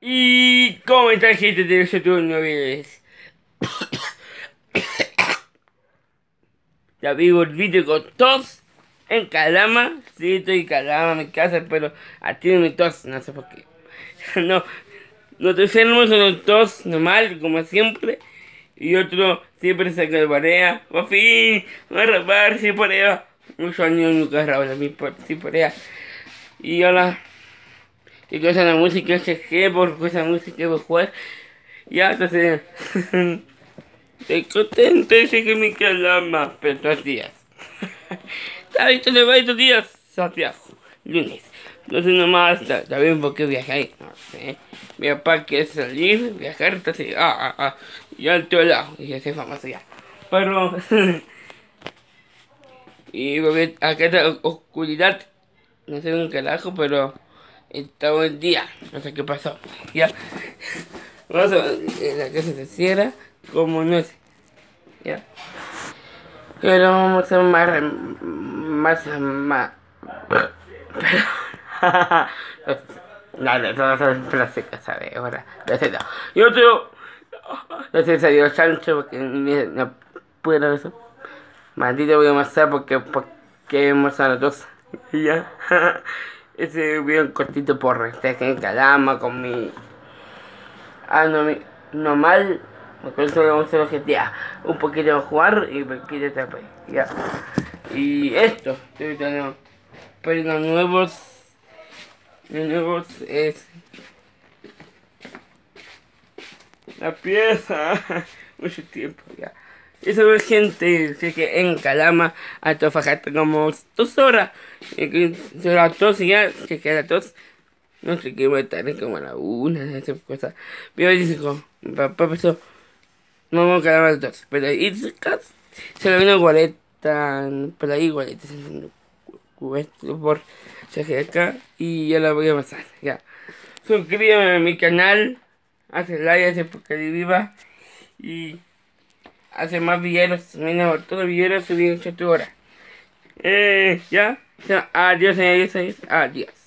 Y cómo está gente de YouTube no ya vivo el vídeo con tos en Calama. Sí, estoy en Calama, mi casa, pero aquí mi tos, no sé por qué. no, no estoy enfermo, solo tos normal, como siempre. Y otro siempre se calvarea. Por fin, voy a robar, sí por ella. Muchos años nunca robo, sí por ella. Y ahora y con esa música que por esa música que a jugar. Ya, entonces. Estoy contento de que me calama, pero dos días. ¿Sabes? le va estos días? Santiago, lunes. Entonces nomás, también porque viajé, no sé. Mi papá quiere salir, viajar, entonces, ah, ah, ah. Y al otro lado, y ya se famoso ya. Pero. y porque acá está oscuridad. No sé un carajo, pero está buen día. No sé qué pasó. Ya. Vamos a ver, la casa se cierra como no sé. Ya. Pero vamos a más. Más. Más. Nada, todas son clásicas, ¿sabes? Ahora, no. Y otro. Gracias a Dios Sancho, porque no puedo eso. Maldito voy a amasar porque. Porque hemos a los dos. ya. Ese video cortito por estar en Calama con mi... Ah, no, mi... Normal. Con eso vamos a los GTA. Un poquito a jugar y un poquito pues, Ya. Y esto. Estoy teniendo... Pero los nuevos... Los nuevos es... La pieza. Mucho tiempo ya. Eso es gente, sé que en Calama, Antofagasta como dos horas. Y se la tos y ya, que queda tos. No sé qué va a estar como a la una, esa cosa. Pero dice mi papá empezó, no vamos a Calama tos. Pero ahí se le vino guareta, por ahí guareta, por acá y ya la voy a pasar, ya. Suscríbete a mi canal, hace like, hace porque viva y hace más videos, menos videos subí en 8 horas. Eh, ya, adiós, adiós, adiós.